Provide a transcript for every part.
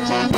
Ay,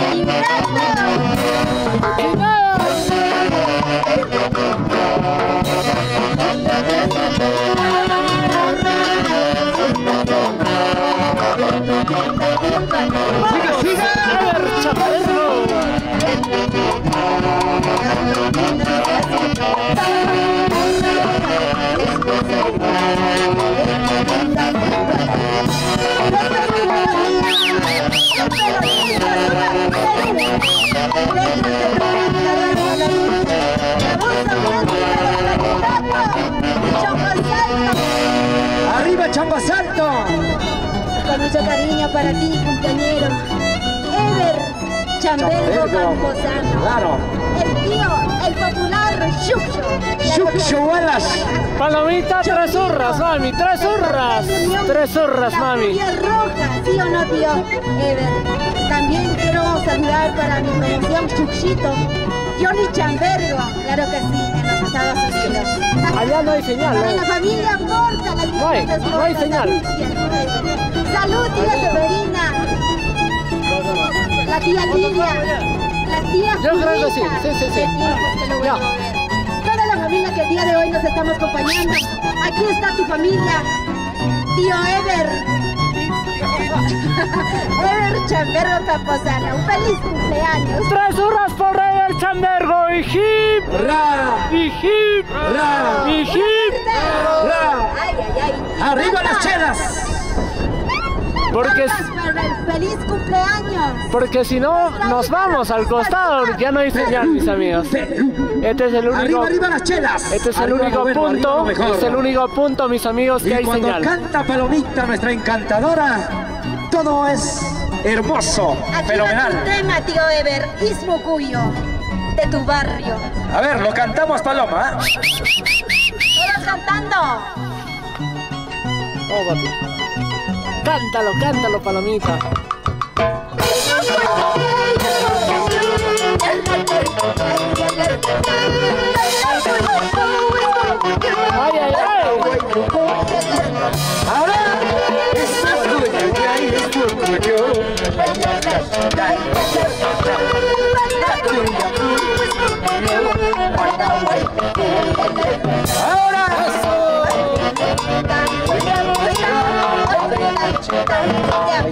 Arriba para ti, compañero. Ever Chambergo Camposano. Claro. El tío, el popular Xuxo. Xuxo Wallace. Palomita, tres hurras, mami, tres hurras. Tres hurras, mami. Roja, ¿sí o no, tío? Ever. También quiero saludar para mi promoción Xuxito. Johnny Chambergo, claro que sí, en los Estados Unidos. Allá no hay señal, Para ¿no? la familia Porta, la No hay, no hay señal. Salud, tía Severina. La tía Lidia. La tía Yo creo que sí, sí, sí, sí. Lo Ya. Toda la familia que el día de hoy nos estamos acompañando. Aquí está tu familia. Tío Ever. Ever Chamberro Camposana. Un feliz cumpleaños. Tres hurras por Ever Chambergo y hip, Ra. y hip, Ra. y hip. Ra. Ay, ay, ay. Arriba las chelas. Porque, feliz cumpleaños. porque si no, nos vamos al costado, ya no hay señal, mis amigos. Este es el único, Arriba, arriba las chelas. este es el Arriba único bueno, punto, es el único punto, mis amigos, que Y hay cuando señal. canta Palomita, nuestra encantadora, todo es hermoso, Aquí va tu fenomenal. tema, tío Ever. Ismo Cuyo. De tu barrio. A ver, lo cantamos Paloma. ¿eh? Todos cantando. Oh, papi. Cántalo, cántalo, palomita. Ay, ay, ay. Ay, ahora.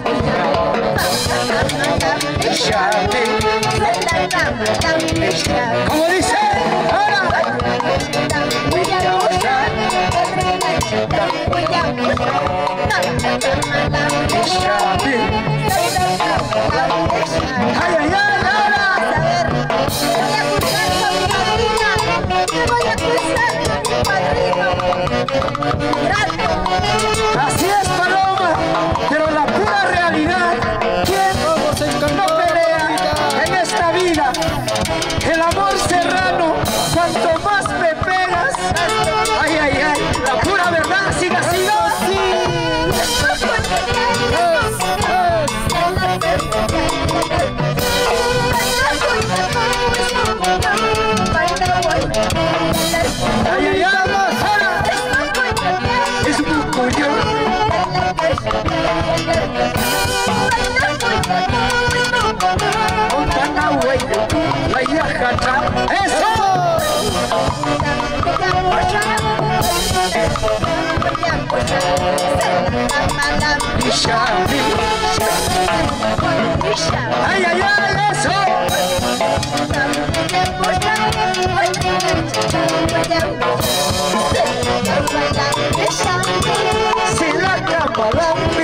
Ay, ay, ay, eso.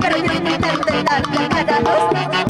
Pero yo intenté darle dos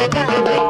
Hasta nomás.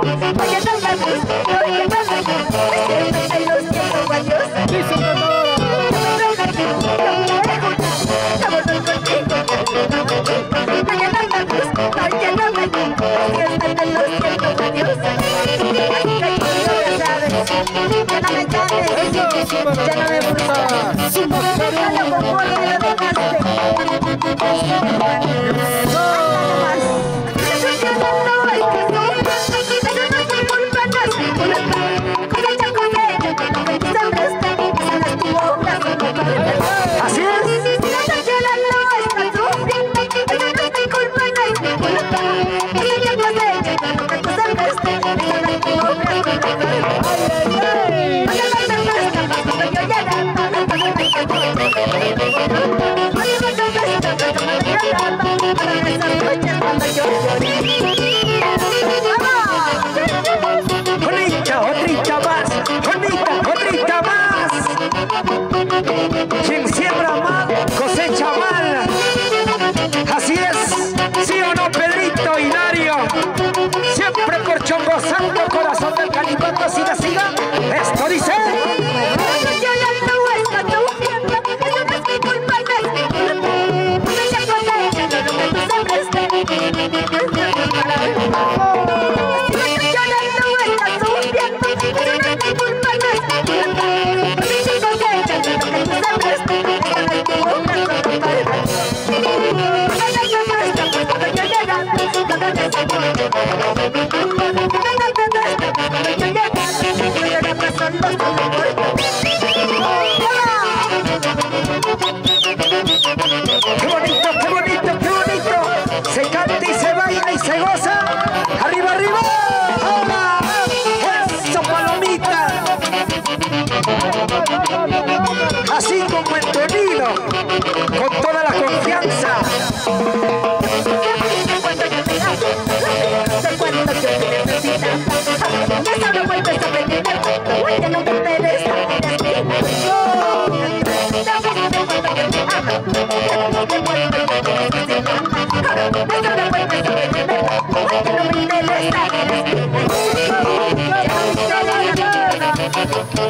se goza.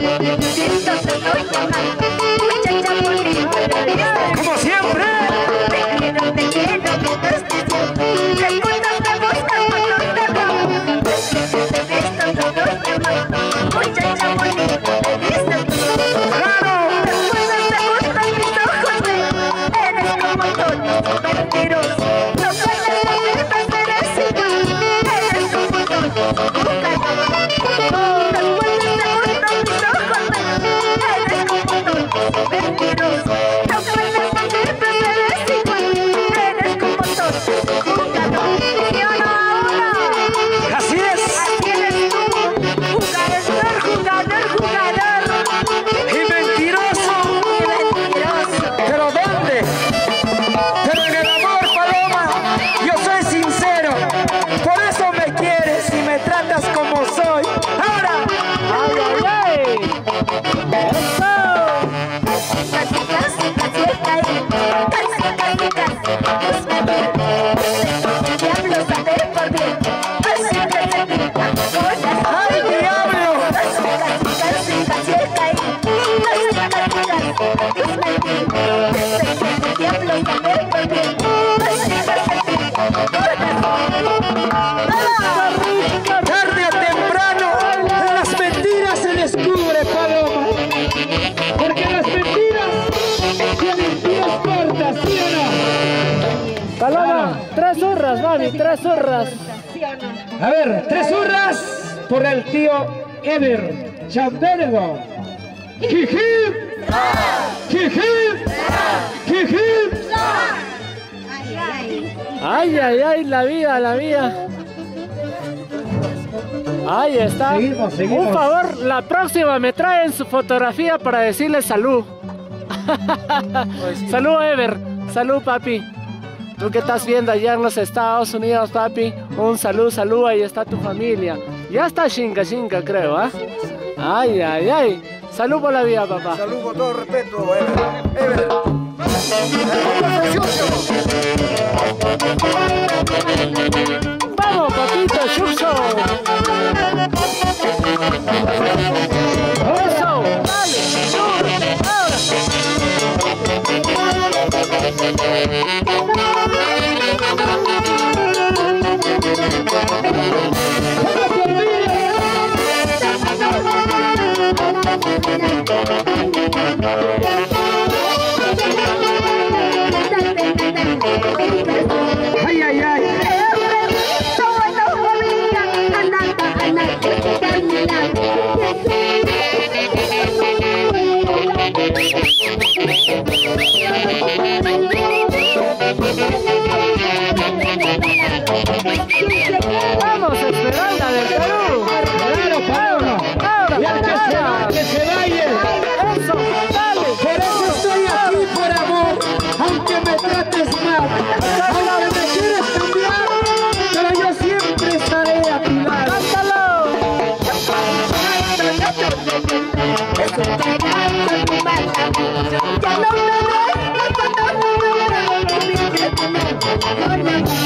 Yeah, yeah, yeah. A ver, tres hurras por el tío Ever Chambergo. ¡Jijip! ¡Jijip! ¡Jijip! Ay, ay, ay, la vida, la vida. Ahí está. Seguimos, seguimos. Un favor, la próxima me traen su fotografía para decirle salud. Pues salud, Ever. Salud, papi. Tú que estás viendo allá en los Estados Unidos, papi, un salud, salud, ahí está tu familia. Ya está Shinka, Shinka, creo, ¿ah? ¿eh? Ay, ay, ay. Salud por la vida, papá. Salud con todo respeto, Ever. Vamos, papito, Shuxo. Eso, dale, ahora. Bye.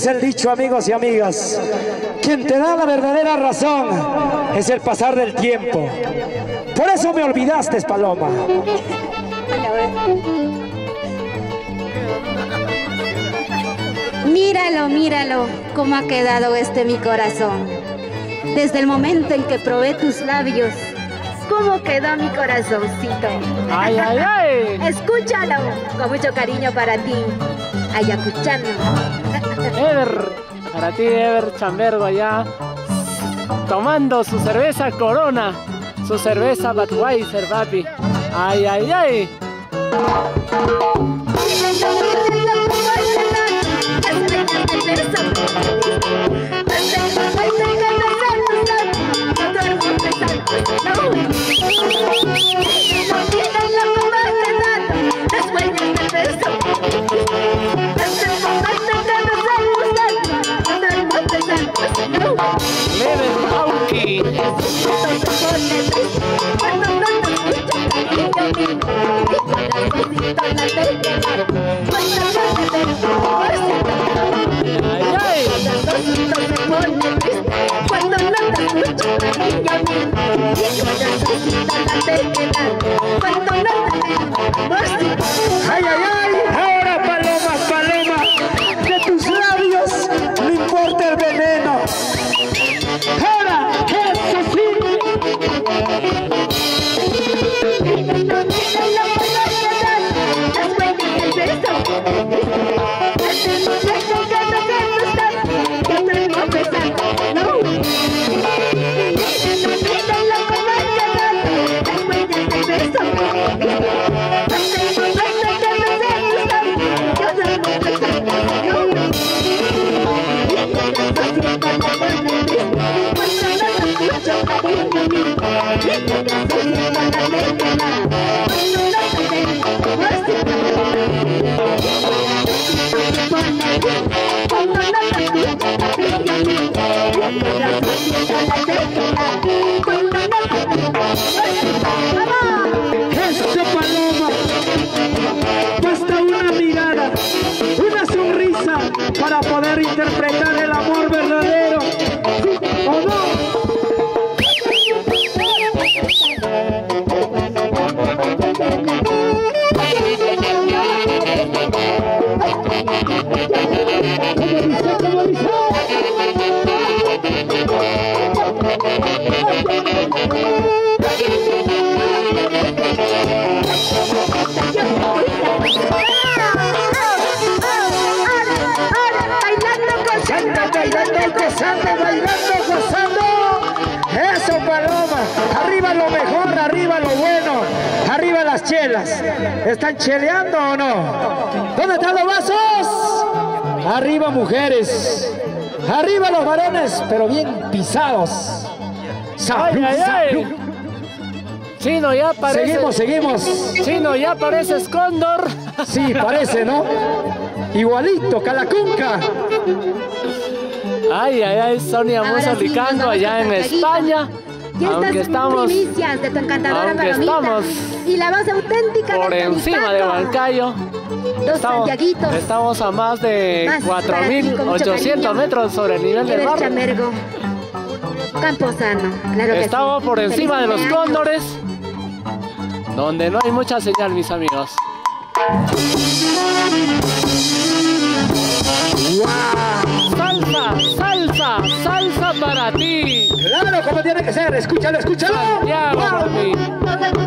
dice el dicho, amigos y amigas, quien te da la verdadera razón es el pasar del tiempo. Por eso me olvidaste, Paloma. Míralo, míralo, cómo ha quedado este mi corazón. Desde el momento en que probé tus labios, cómo quedó mi corazoncito. ¡Ay, ay, ay! Escúchalo, con mucho cariño para ti, Ayacuchano. Ever, para ti Ever Chambergo allá, tomando su cerveza Corona, su cerveza Budweiser, papi. Ay, ay, ay. Thank you. ¿Están cheleando o no? ¿Dónde están los vasos? Arriba mujeres. Arriba los varones, pero bien pisados. Ay, ay, ay. Chino, ya parece. Seguimos, seguimos. Chino, ya pareces cóndor. Sí, parece, ¿no? Igualito, Calacunca. Ay, ay, ay, Sonia Ahora sí, allá en. España. Y Aunque estas estamos primicias de tu encantadora aunque palomita. estamos y la voz auténtica por encima de Huancayo, Dos estamos, Santiaguitos. estamos a más de Más para ti, con mucho 4.800 cariño. metros sobre el nivel del mar. Chamergo. Camposano, claro que Estamos sí. por Feliz encima de los cóndores, donde no hay mucha señal, mis amigos. Salsa, salsa, salsa para ti. Claro, como tiene que ser. Escúchalo, escúchalo. Santiago, para mí. Todo el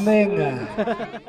nuestra